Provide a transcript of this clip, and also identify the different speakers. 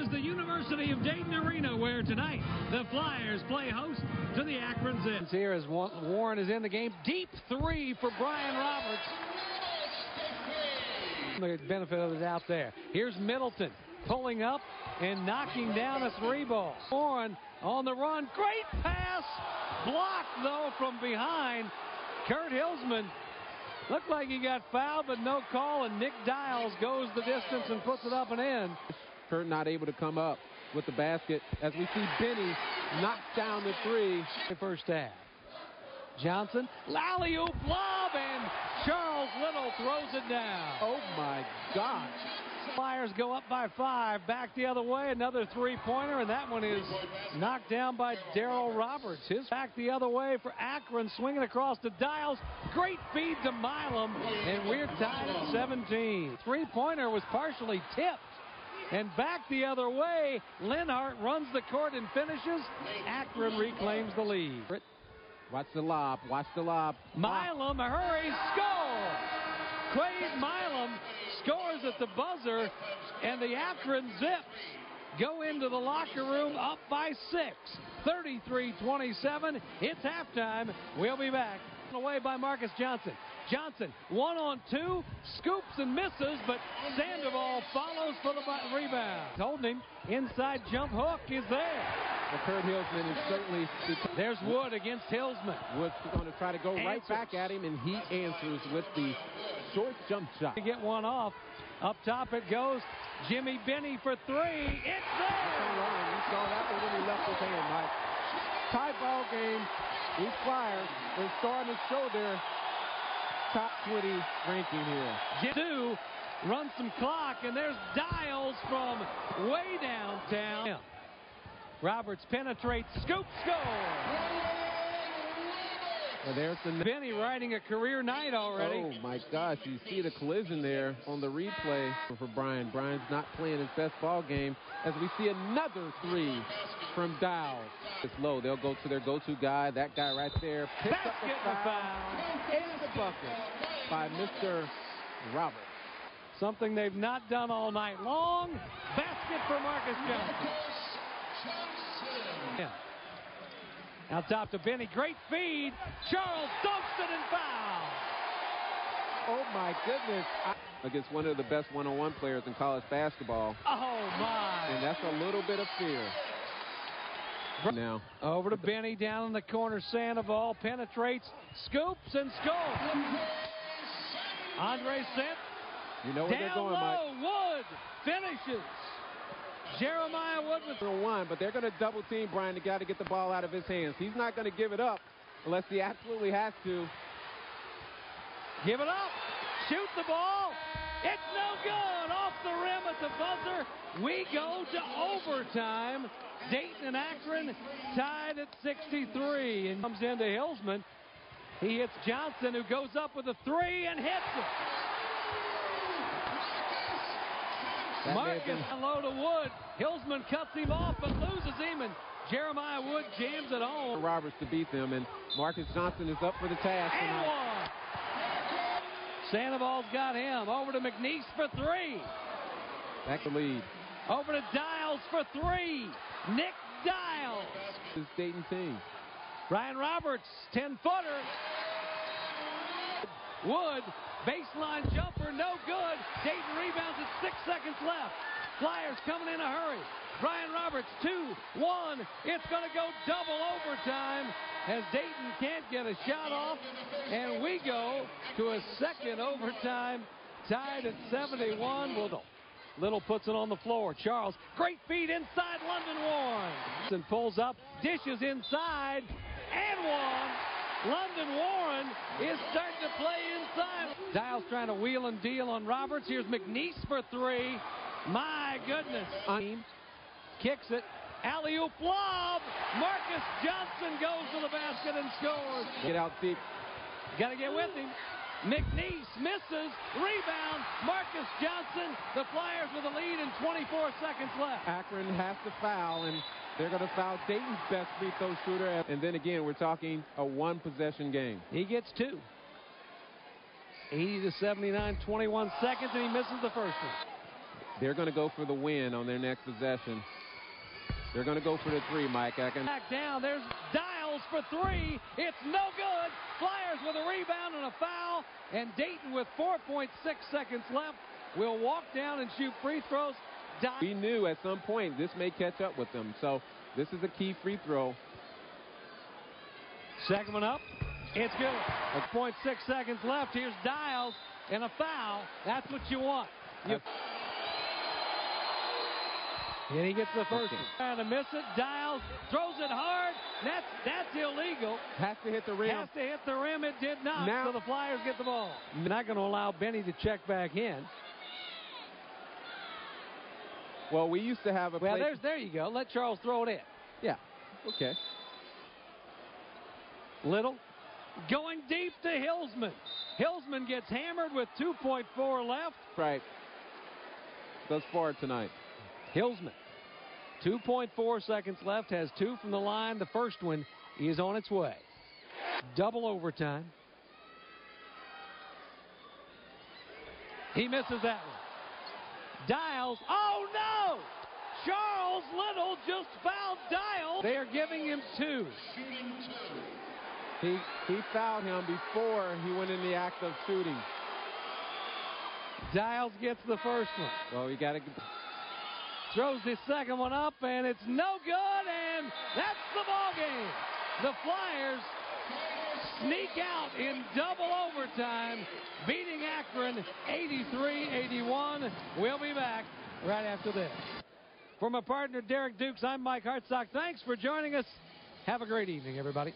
Speaker 1: is the University of Dayton Arena, where tonight the Flyers play host to the Akron Zips.
Speaker 2: Here as Warren is in the game. Deep three for Brian Roberts. The benefit of the doubt there. Here's Middleton pulling up and knocking down a three ball. Warren on the run. Great pass. Blocked, though, from behind. Kurt Huelsman looked like he got fouled, but no call, and Nick Dials goes the distance and puts it up and in.
Speaker 3: Kurt not able to come up with the basket as we see Benny knock down the three.
Speaker 2: First half. Johnson, Lally lob, and Charles Little throws it down.
Speaker 3: Oh my gosh.
Speaker 2: Flyers go up by five. Back the other way. Another three-pointer, and that one is knocked down by Daryl Roberts. His back the other way for Akron, swinging across the dials. Great feed to Milam, and we're tied at 17. Three-pointer was partially tipped. And back the other way, Linhart runs the court and finishes. Akron reclaims the lead.
Speaker 3: Watch the lob. Watch the lob.
Speaker 2: Milam, a hurry, score! Quade Milam scores at the buzzer, and the Akron Zips go into the locker room up by six. 33-27. It's halftime. We'll be back. Away by Marcus Johnson. Johnson, one on two, scoops and misses, but Sandoval follows for the rebound. Holding him. Inside jump hook is there.
Speaker 3: Well, Kurt Huelsman is certainly.
Speaker 2: There's Wood against Huelsman.
Speaker 3: Wood's going to try to go Answers. right back at him, and he answers with the short jump shot.
Speaker 2: To get one off. Up top it goes. Jimmy Benny for three. It's there.
Speaker 3: Saw that one when he left his hand, Mike. Tie ball game. These Flyers are starting to show their top 20 ranking here.
Speaker 2: Two, run some clock, and there's Dials from way downtown. Roberts penetrates, scoop, score!
Speaker 3: Well, there's the
Speaker 2: Benny riding a career night already.
Speaker 3: Oh my gosh, you see the collision there on the replay for Brian. Brian's not playing his best ball game as we see another three from Dow. It's low. They'll go to their go-to guy. That guy right there picks
Speaker 2: Basket
Speaker 3: up the foul,
Speaker 2: foul.
Speaker 3: and the bucket by Mr. Roberts.
Speaker 2: Something they've not done all night long. Basket for Marcus Johnson. Yeah. Out top to Benny. Great feed. Charles dumps it and foul.
Speaker 3: Oh my goodness. I against one of the best one-on-one players in college basketball.
Speaker 2: Oh my.
Speaker 3: And that's a little bit of fear. Now.
Speaker 2: Over to Benny down in the corner. Sandoval penetrates, scoops, and scores. Andre sent.
Speaker 3: You know where
Speaker 2: down
Speaker 3: they're going,
Speaker 2: low,
Speaker 3: Mike.
Speaker 2: Wood finishes. Jeremiah Wood with
Speaker 3: one, but they're going to double team Brian. The guy to get the ball out of his hands. He's not going to give it up unless he absolutely has to.
Speaker 2: Give it up. Shoot the ball. It's no good. Off the rim at the buzzer. We go to overtime. Dayton and Akron tied at 63. And comes into Huelsman. He hits Johnson, who goes up with a three and hits it.
Speaker 3: That
Speaker 2: Marcus low to Wood. Huelsman cuts him off but loses him, and Jeremiah Wood jams it home.
Speaker 3: Roberts to beat them, and Marcus Johnson is up for the task.
Speaker 2: And one. Sandoval's got him. Over to McNees for three.
Speaker 3: Back the lead.
Speaker 2: Over to Dials for three. Nick Dials.
Speaker 3: This Dayton team.
Speaker 2: Ryan Roberts, 10-footer. Wood, baseline jumper, no good. Dayton rebounds at six seconds left. Flyers coming in a hurry. Brian Roberts, two, one. It's going to go double overtime as Dayton can't get a shot off. And we go to a second overtime, tied at 71. Little, Little puts it on the floor. Charles, great feed inside London Warren. And pulls up, dishes inside, and one. London Warren is starting to play inside. Dials trying to wheel and deal on Roberts. Here's McNees for three. My goodness. Kicks it. Alley oop lob. Marcus Johnson goes to the basket and scores.
Speaker 3: Get out deep.
Speaker 2: Got to get with him. McNees misses. Rebound. Marcus Johnson. The Flyers with a lead and 24 seconds left.
Speaker 3: Akron has to foul, and they're going to foul Dayton's best free throw shooter. And then again, we're talking a one possession game.
Speaker 2: He gets two. 80 to 79, 21 seconds, and he misses the first one.
Speaker 3: They're going to go for the win on their next possession. They're going to go for the three, Mike. I can...
Speaker 2: Back down. There's Dials for three. It's no good. Flyers with a rebound and a foul. And Dayton with 4.6 seconds left will walk down and shoot free throws.
Speaker 3: We knew at some point this may catch up with them. So this is a key free throw.
Speaker 2: Second one up. It's good. 0.6 seconds left. Here's Dials and a foul. That's what you want. You and he gets the first one. Trying to miss it. Dials throws it hard. That's that's illegal.
Speaker 3: Has to hit the rim.
Speaker 2: Has to hit the rim. It did not.
Speaker 3: Now,
Speaker 2: so the Flyers get the ball. Not going to allow Benny to check back in.
Speaker 3: Well, we used to have a.
Speaker 2: Well, there's there you go. Let Charles throw it in.
Speaker 3: Yeah. Okay.
Speaker 2: Little going deep to Huelsman. Huelsman gets hammered with 2.4 left.
Speaker 3: Right. Thus far tonight.
Speaker 2: Huelsman. 2.4 seconds left, has two from the line. The first one is on its way. Double overtime. He misses that one. Dials. Oh Little just fouled Dials. They are giving him two.
Speaker 3: He he fouled him before he went in the act of shooting.
Speaker 2: Dials gets the first one.
Speaker 3: Well, you got to
Speaker 2: throws the second one up, and it's no good, and that's the ball game. The Flyers sneak out in double overtime, beating Akron 83-81. We'll be back right after this. For my partner Derek Dukes, I'm Mike Hartsock. Thanks for joining us. Have a great evening, everybody.